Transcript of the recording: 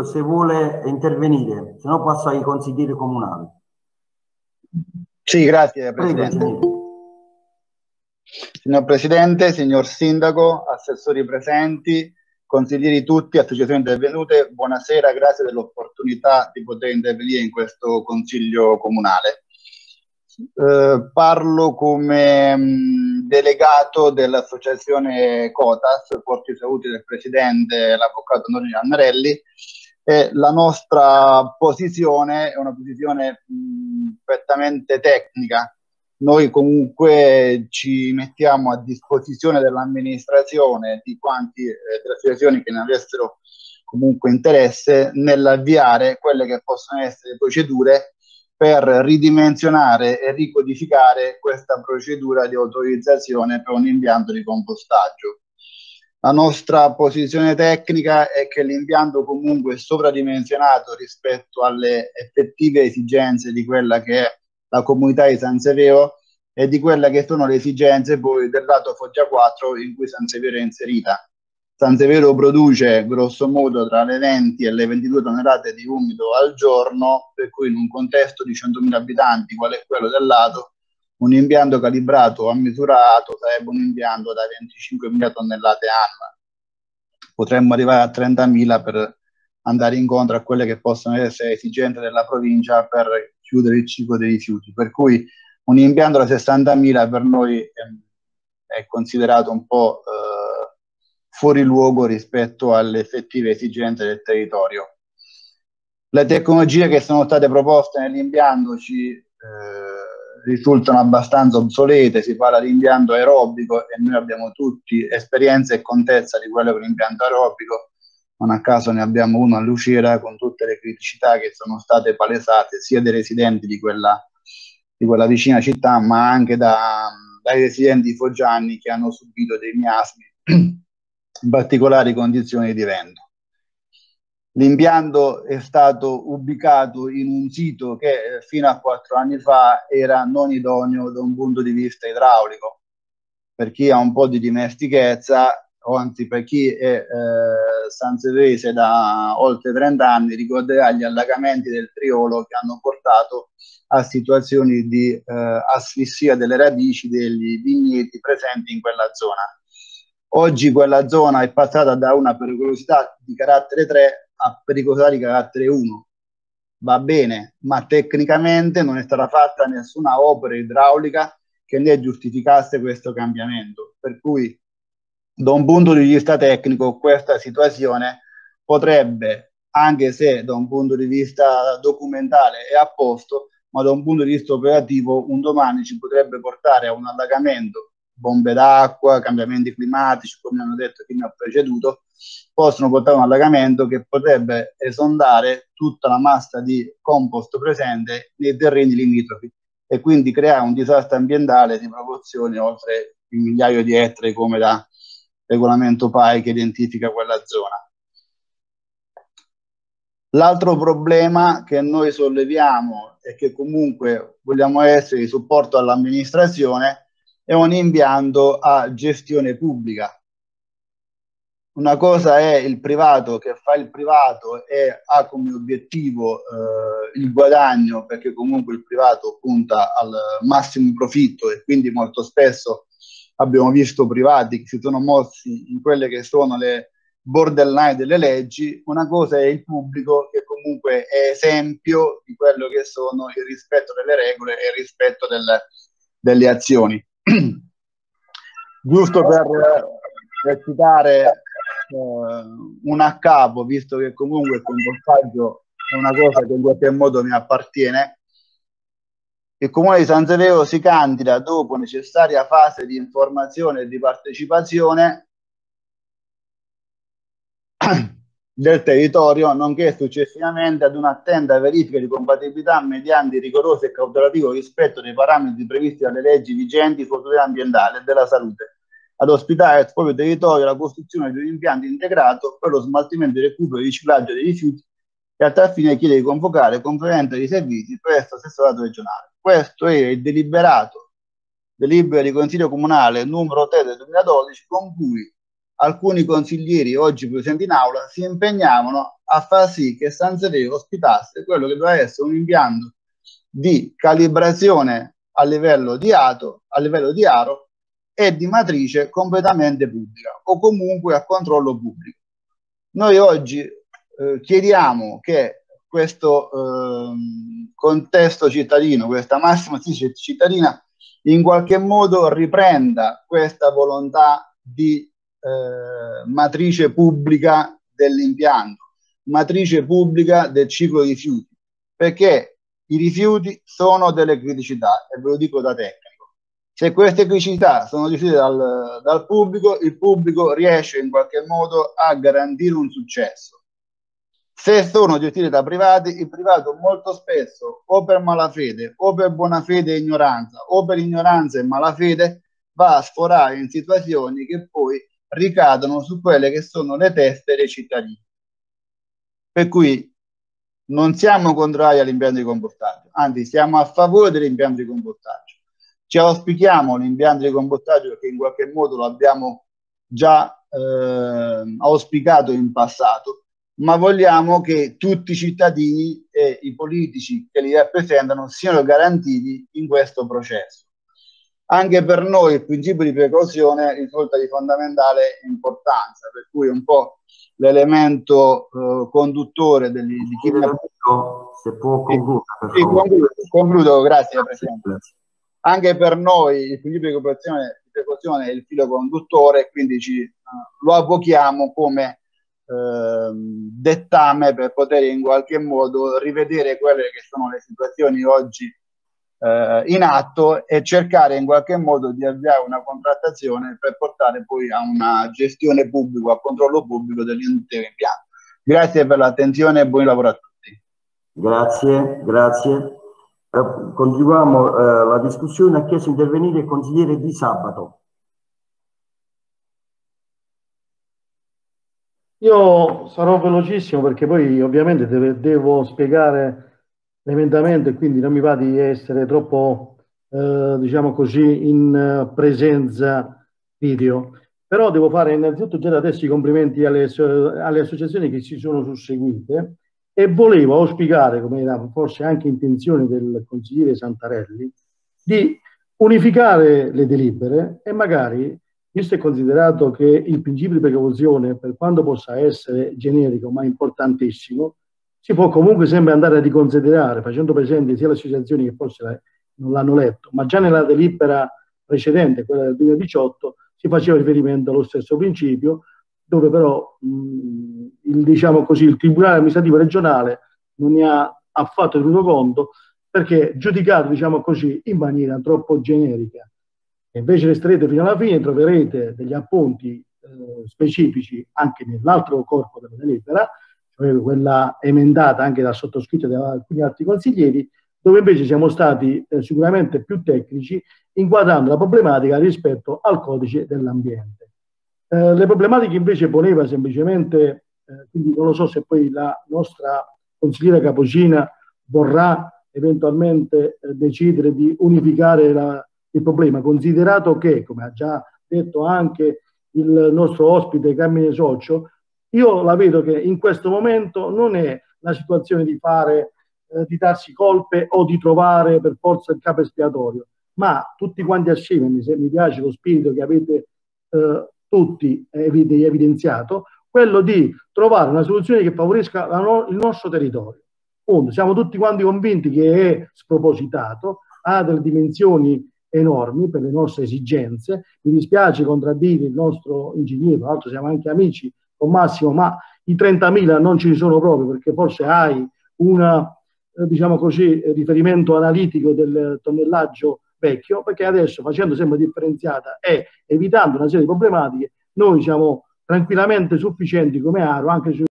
se vuole intervenire, se no passo ai consiglieri comunali. Sì, grazie Presidente. Prego, signor Presidente, signor Sindaco, assessori presenti, consiglieri tutti, associazioni intervenute, buonasera, grazie dell'opportunità di poter intervenire in questo Consiglio Comunale. Eh, parlo come mh, mm, delegato dell'associazione COTAS, Forti Saluti del Presidente, l'Avvocato Antonio Annarelli, e la nostra posizione è una posizione mh, prettamente tecnica. Noi comunque ci mettiamo a disposizione dell'amministrazione di quanti eh, delle associazioni che ne avessero comunque interesse nell'avviare quelle che possono essere procedure per ridimensionare e ricodificare questa procedura di autorizzazione per un impianto di compostaggio. La nostra posizione tecnica è che l'impianto comunque è sovradimensionato rispetto alle effettive esigenze di quella che è la comunità di San Severo e di quelle che sono le esigenze poi del lato Foggia 4 in cui San Severo è inserita. San Severo produce grosso modo tra le 20 e le 22 tonnellate di umido al giorno, per cui in un contesto di 100.000 abitanti, qual è quello del lato, un impianto calibrato a misurato sarebbe un impianto da 25.000 tonnellate annue. Potremmo arrivare a 30.000 per andare incontro a quelle che possono essere esigenze della provincia per chiudere il ciclo dei rifiuti. Per cui un impianto da 60.000 per noi è, è considerato un po' eh, fuori luogo rispetto alle effettive esigenze del territorio. Le tecnologie che sono state proposte nell'impianto ci eh, risultano abbastanza obsolete, si parla di impianto aerobico e noi abbiamo tutti esperienza e contezza di quello che è l'impianto aerobico, non a caso ne abbiamo uno a Lucera con tutte le criticità che sono state palesate sia dai residenti di quella, di quella vicina città, ma anche da, dai residenti foggiani che hanno subito dei miasmi in particolari condizioni di vento. L'impianto è stato ubicato in un sito che eh, fino a quattro anni fa era non idoneo da un punto di vista idraulico. Per chi ha un po' di dimestichezza, o anzi per chi è eh, sanseverese da oltre 30 anni, ricorderà gli allagamenti del Triolo che hanno portato a situazioni di eh, asfissia delle radici degli vigneti presenti in quella zona. Oggi quella zona è passata da una pericolosità di carattere 3 a pericolosità di carattere 1. Va bene, ma tecnicamente non è stata fatta nessuna opera idraulica che ne giustificasse questo cambiamento. Per cui, da un punto di vista tecnico, questa situazione potrebbe, anche se da un punto di vista documentale è a posto, ma da un punto di vista operativo un domani ci potrebbe portare a un allagamento bombe d'acqua, cambiamenti climatici, come hanno detto chi mi ha preceduto, possono portare un allagamento che potrebbe esondare tutta la massa di compost presente nei terreni limitrofi e quindi creare un disastro ambientale di proporzioni oltre il migliaio di ettari come da regolamento PAI che identifica quella zona. L'altro problema che noi solleviamo e che comunque vogliamo essere di supporto all'amministrazione è un impianto a gestione pubblica. Una cosa è il privato che fa il privato e ha come obiettivo eh, il guadagno, perché comunque il privato punta al massimo profitto e quindi molto spesso abbiamo visto privati che si sono mossi in quelle che sono le borderline delle leggi. Una cosa è il pubblico che comunque è esempio di quello che sono il rispetto delle regole e il rispetto delle, delle azioni. Giusto per, citare eh, un a capo, visto che comunque il compostaggio è una cosa che in qualche modo mi appartiene, il Comune di San Severo si candida dopo necessaria fase di informazione e di partecipazione del territorio, nonché successivamente ad un'attenta verifica di compatibilità mediante rigoroso e cautelativo rispetto dei parametri previsti dalle leggi vigenti sul tutela ambientale e della salute, ad ospitare al proprio territorio la costruzione di un impianto integrato per lo smaltimento recupero e riciclaggio dei rifiuti e a tal fine chiede di convocare conferenza di servizi presso l'assessorato regionale. Questo è il deliberato delibera di Consiglio Comunale numero 3 del 2012 con cui alcuni consiglieri oggi presenti in aula si impegnavano a far sì che San Severo ospitasse quello che doveva essere un impianto di calibrazione a livello di ato, a livello di aro e di matrice completamente pubblica o comunque a controllo pubblico. Noi oggi eh, chiediamo che questo eh, contesto cittadino, questa massima cittadina, in qualche modo riprenda questa volontà di eh, matrice pubblica dell'impianto, matrice pubblica del ciclo di rifiuti, perché i rifiuti sono delle criticità e ve lo dico da tecnico. Se queste criticità sono gestite dal, dal pubblico, il pubblico riesce in qualche modo a garantire un successo. Se sono gestite da privati, il privato molto spesso o per malafede o per buona fede e ignoranza o per ignoranza e malafede va a sforare in situazioni che poi ricadono su quelle che sono le teste dei cittadini. Per cui non siamo contrari all'impianto di compostaggio, anzi siamo a favore dell'impianto di compostaggio. Ci auspichiamo l'impianto di compostaggio perché in qualche modo lo abbiamo già eh, auspicato in passato, ma vogliamo che tutti i cittadini e i politici che li rappresentano siano garantiti in questo processo anche per noi il principio di precauzione risulta di fondamentale importanza, per cui un po' l'elemento eh, conduttore degli, di chi ne... Se può concludere. Sì, concludo, concludo, grazie Presidente. Anche per noi il principio di precauzione, di precauzione è il filo conduttore, quindi ci, uh, lo avvochiamo come uh, dettame per poter in qualche modo rivedere quelle che sono le situazioni oggi eh, in atto e cercare in qualche modo di avviare una contrattazione per portare poi a una gestione pubblica, a controllo pubblico dell'intero impianto. Grazie per l'attenzione e buon lavoro a tutti. Grazie, grazie. Eh, continuiamo eh, la discussione. Ha chiesto di intervenire il consigliere Di Sabato. Io sarò velocissimo perché poi ovviamente deve, devo spiegare l'emendamento e quindi non mi va di essere troppo, eh, diciamo così, in eh, presenza video. Però devo fare innanzitutto già da adesso i complimenti alle, alle associazioni che si sono susseguite e volevo auspicare, come era forse anche intenzione del consigliere Santarelli, di unificare le delibere e magari, visto e considerato che il principio di precauzione, per quanto possa essere generico ma importantissimo, si può comunque sempre andare a riconsiderare, facendo presente sia le associazioni che forse non l'hanno letto, ma già nella delibera precedente, quella del 2018, si faceva riferimento allo stesso principio, dove però mh, il, diciamo così, il Tribunale amministrativo regionale non ne ha affatto tenuto conto perché giudicato diciamo così, in maniera troppo generica. E invece resterete fino alla fine, troverete degli appunti eh, specifici anche nell'altro corpo della delibera, quella emendata anche da sottoscritto da alcuni altri consiglieri, dove invece siamo stati eh, sicuramente più tecnici, inquadrando la problematica rispetto al codice dell'ambiente. Eh, le problematiche invece poneva semplicemente, eh, quindi non lo so se poi la nostra consigliera Capocina vorrà eventualmente eh, decidere di unificare la, il problema, considerato che, come ha già detto anche il nostro ospite Carmine Socio, io la vedo che in questo momento non è la situazione di fare, eh, di darsi colpe o di trovare per forza il capo espiatorio, ma tutti quanti assieme, mi, mi piace lo spirito che avete eh, tutti evidenziato, quello di trovare una soluzione che favorisca no, il nostro territorio. Punto. Siamo tutti quanti convinti che è spropositato, ha delle dimensioni enormi per le nostre esigenze. Mi dispiace contraddire il nostro ingegnere, tra l'altro siamo anche amici con Massimo, ma i 30.000 non ci sono proprio perché forse hai un eh, diciamo così, riferimento analitico del tonnellaggio vecchio, perché adesso facendo sempre differenziata e evitando una serie di problematiche, noi siamo tranquillamente sufficienti come aro anche su